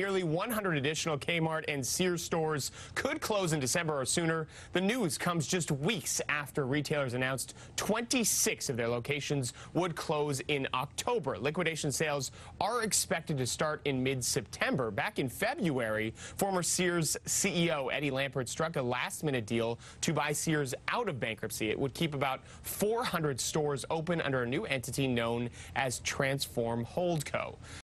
Nearly 100 additional Kmart and Sears stores could close in December or sooner. The news comes just weeks after retailers announced 26 of their locations would close in October. Liquidation sales are expected to start in mid-September. Back in February, former Sears CEO Eddie Lampert struck a last-minute deal to buy Sears out of bankruptcy. It would keep about 400 stores open under a new entity known as Transform Holdco.